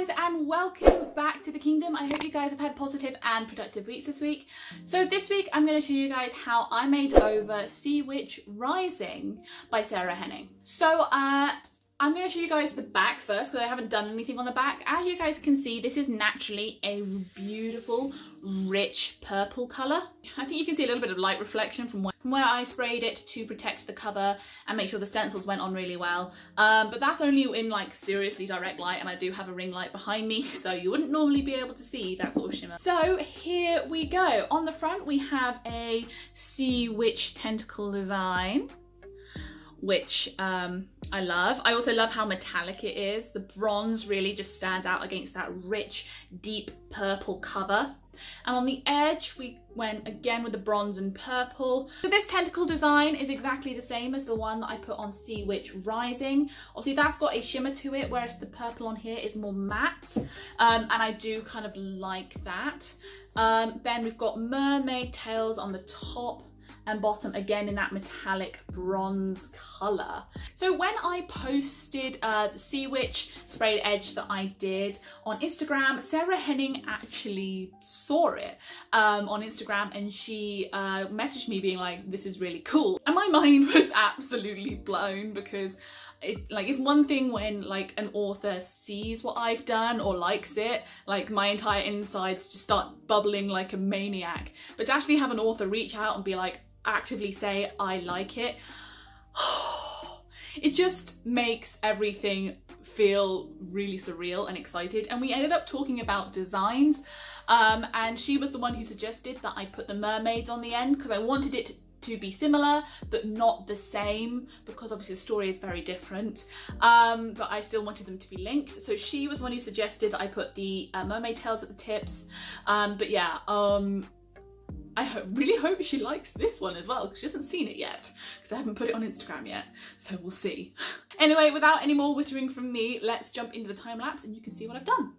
guys and welcome back to the kingdom. I hope you guys have had positive and productive weeks this week. So this week I'm going to show you guys how I made over Sea Witch Rising by Sarah Henning. So uh, I'm going to show you guys the back first because I haven't done anything on the back. As you guys can see, this is naturally a beautiful, rich purple colour. I think you can see a little bit of light reflection from where, from where I sprayed it to protect the cover and make sure the stencils went on really well. Um, but that's only in like seriously direct light and I do have a ring light behind me so you wouldn't normally be able to see that sort of shimmer. So here we go. On the front we have a sea witch tentacle design which um, I love. I also love how metallic it is. The bronze really just stands out against that rich, deep purple cover. And on the edge, we went again with the bronze and purple. So this tentacle design is exactly the same as the one that I put on Sea Witch Rising. Obviously that's got a shimmer to it, whereas the purple on here is more matte. Um, and I do kind of like that. Um, then we've got mermaid tails on the top and bottom again in that metallic bronze colour. So when I posted uh, the Sea Witch sprayed edge that I did on Instagram, Sarah Henning actually saw it um, on Instagram and she uh, messaged me being like, this is really cool. And my mind was absolutely blown because it, like it's one thing when like an author sees what I've done or likes it, like my entire insides just start bubbling like a maniac. But to actually have an author reach out and be like, actively say I like it, it just makes everything feel really surreal and excited. And we ended up talking about designs. Um, and she was the one who suggested that I put the mermaids on the end because I wanted it to be similar but not the same because obviously the story is very different um, but I still wanted them to be linked so she was the one who suggested that I put the uh, mermaid tails at the tips um, but yeah um, I ho really hope she likes this one as well because she hasn't seen it yet because I haven't put it on Instagram yet so we'll see. anyway without any more wittering from me let's jump into the time lapse and you can see what I've done.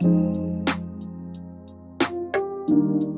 thank you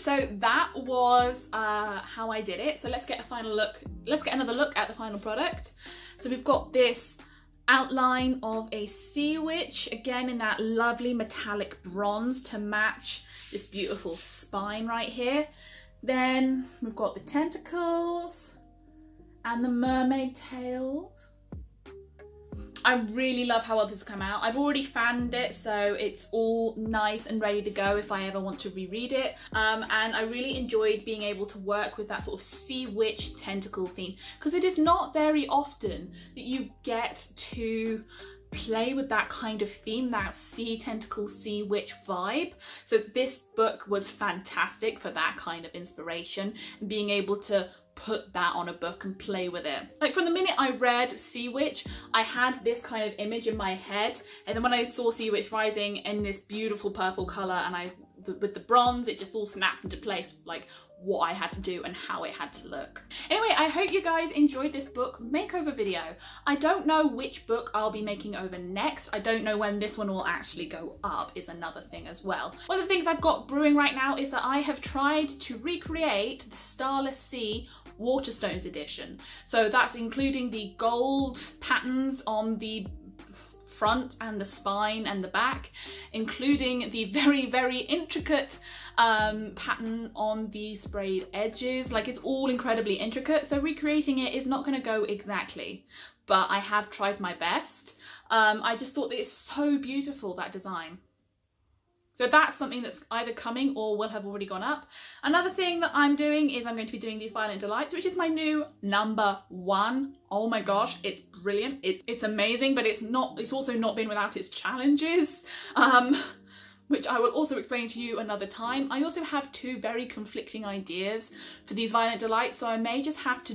so that was uh, how I did it. So let's get a final look. Let's get another look at the final product. So we've got this outline of a sea witch, again in that lovely metallic bronze to match this beautiful spine right here. Then we've got the tentacles and the mermaid tails. I really love how others come out. I've already fanned it, so it's all nice and ready to go if I ever want to reread it. Um, and I really enjoyed being able to work with that sort of sea witch tentacle theme because it is not very often that you get to play with that kind of theme, that sea tentacle, sea witch vibe. So this book was fantastic for that kind of inspiration and being able to put that on a book and play with it. Like from the minute I read Sea Witch, I had this kind of image in my head. And then when I saw Sea Witch Rising in this beautiful purple color and I the, with the bronze, it just all snapped into place like what I had to do and how it had to look. Anyway, I hope you guys enjoyed this book makeover video. I don't know which book I'll be making over next. I don't know when this one will actually go up is another thing as well. One of the things I've got brewing right now is that I have tried to recreate the Starless Sea Waterstones edition. So that's including the gold patterns on the front and the spine and the back, including the very, very intricate um, pattern on the sprayed edges. Like it's all incredibly intricate. So recreating it is not going to go exactly, but I have tried my best. Um, I just thought that it's so beautiful, that design. So that's something that's either coming or will have already gone up. Another thing that I'm doing is I'm going to be doing these Violent Delights, which is my new number one. Oh my gosh, it's brilliant. It's it's amazing, but it's not. It's also not been without its challenges. Um, which I will also explain to you another time. I also have two very conflicting ideas for these Violent Delights, so I may just have to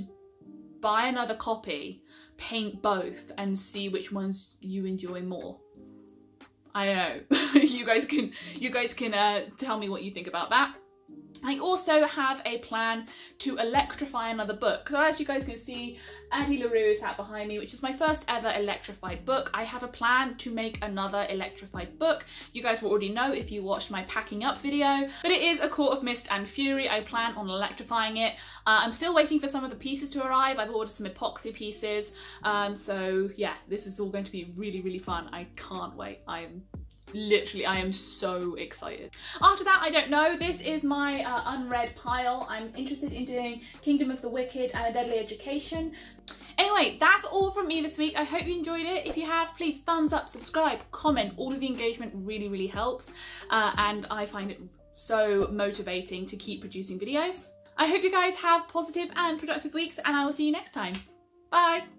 buy another copy, paint both, and see which ones you enjoy more. I don't know. you guys can you guys can uh, tell me what you think about that. I also have a plan to electrify another book. So as you guys can see, Addie LaRue is out behind me, which is my first ever electrified book. I have a plan to make another electrified book. You guys will already know if you watched my packing up video, but it is A Court of Mist and Fury. I plan on electrifying it. Uh, I'm still waiting for some of the pieces to arrive. I've ordered some epoxy pieces. Um, so yeah, this is all going to be really, really fun. I can't wait. I'm literally I am so excited. After that I don't know this is my uh, unread pile I'm interested in doing Kingdom of the Wicked and A Deadly Education Anyway, that's all from me this week. I hope you enjoyed it. If you have, please thumbs up, subscribe, comment. All of the engagement really, really helps. Uh, and I find it so motivating to keep producing videos. I hope you guys have positive and productive weeks and I will see you next time. Bye!